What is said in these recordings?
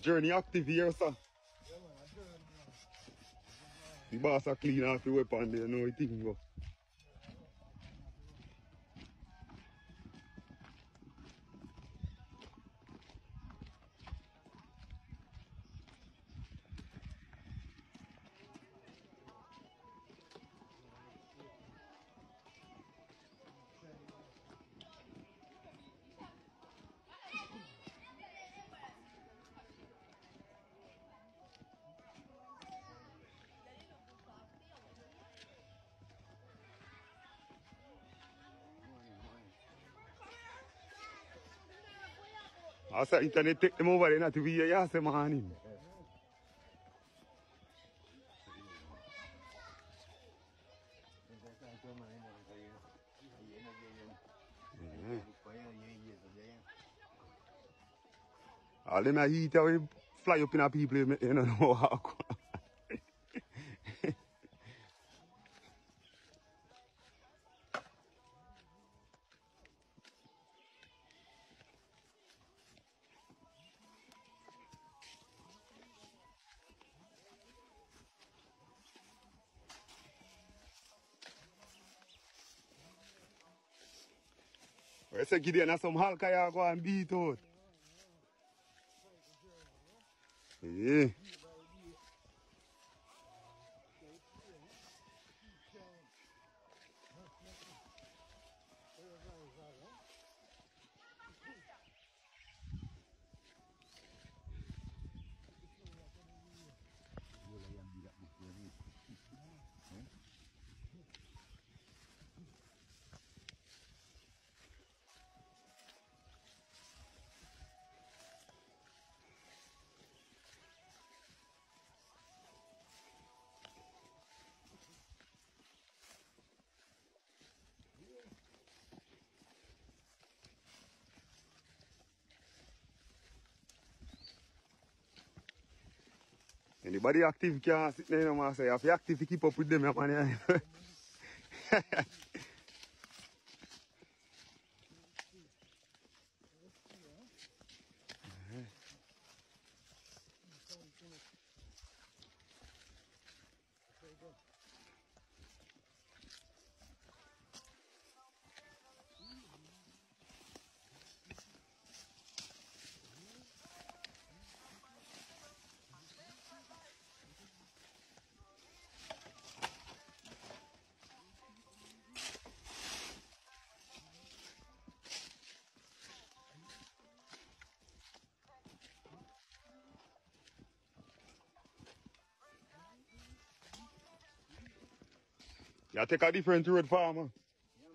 Journey active here, sir. The boss are clean off the weapon there, the thing go. Asa internet take them over, they're not to be here, yes, man. All them a heat away, fly up in a people, you know, no walk. Said Gideon has some halka you go and beat out. Yeah. Anybody active can sit there, you know, say, if you active, you keep up with them, man. yeah. You take a different road, farmer. Yeah,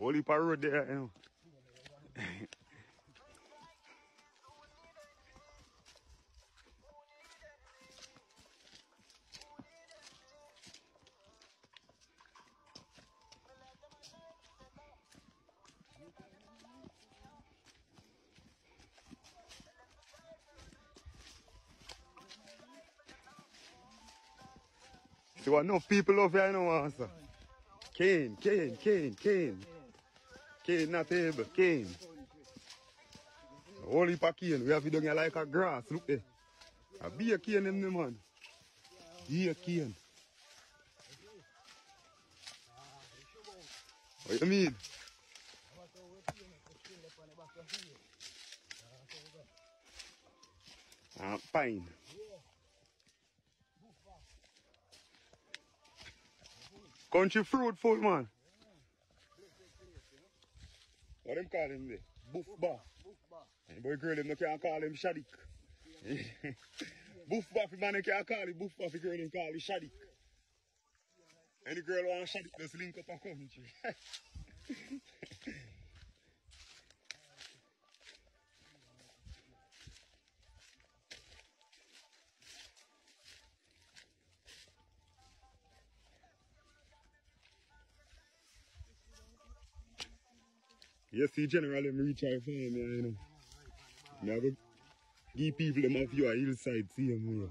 man. Road there, you know. See what enough people over here, you know, master. Cane, cane, cane, cane. Cane not able, cane. Whole heap of. We have it down here like a grass. Look there. A beer cane them, there, man. Beer cane. What you mean? Ah, pine. Country fruit full, man. What them call him there? Bar. And boy girl them no can call him Shadik. Buff Buffy man they can't call him Buff Buffy girl them call him Shadik. Any girl want Shadik just link up come to you. You see general them reach out for me, you know. Me have give people them of hillside, see them here.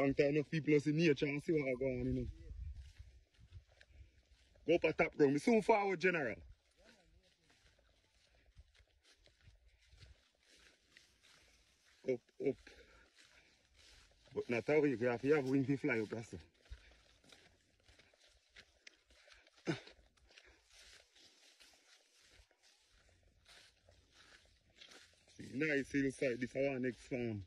Long time enough people see nature and see what go on, you know. Go up a top ground. Me soon forward, General. up. But not how you have to have wings to fly up, that's. Nice hillside, this is our next farm.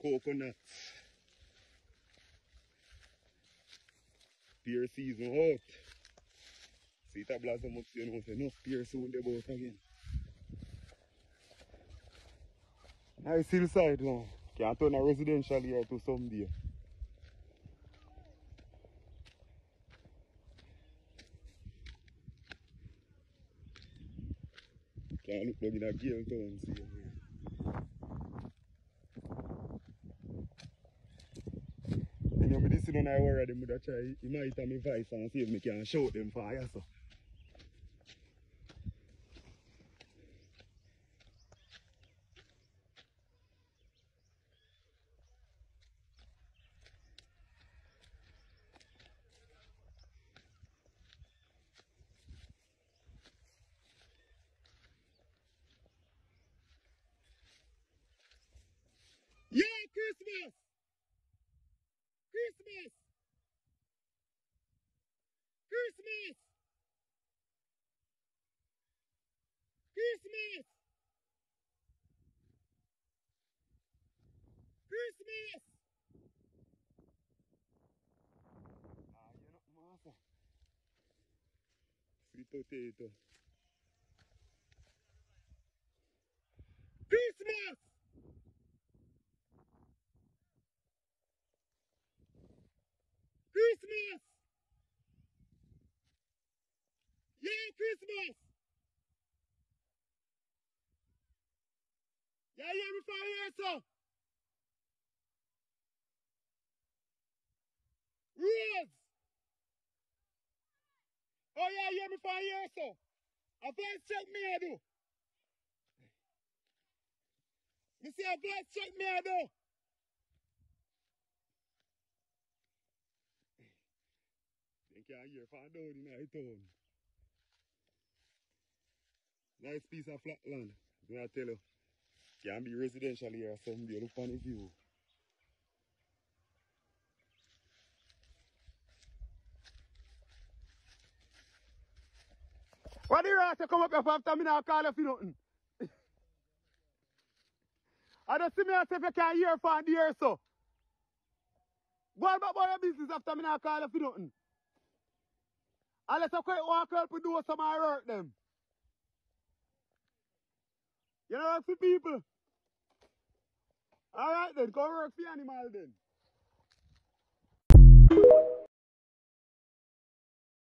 Coconuts. Pear season out. See it a blossom up, you know, say enough pear soon they both again. Nice hillside now. Can turn a residential here to someday. Can look down in a Gale town, see here. And you me this in I worry them would try, you might have me voice and see if me can shout them you, so. Christmas! Christmas! Christmas! Ah, you're not massa. Sweet potato. question. Yes. Oh yeah, yeah, me for here, so. A voice check me, I do. You see, a voice check me, I do. Think I hear find out in my town. Nice piece of flat land. I'm gonna tell you. Can be residential here on the view. You want to come up here after me now call you for nothing? I just see me as if you can't hear from the air so. Go on about your business after me now call you for nothing. Unless I quite walk help you do some of work them. You know work for people. Alright then, go work for the animal then.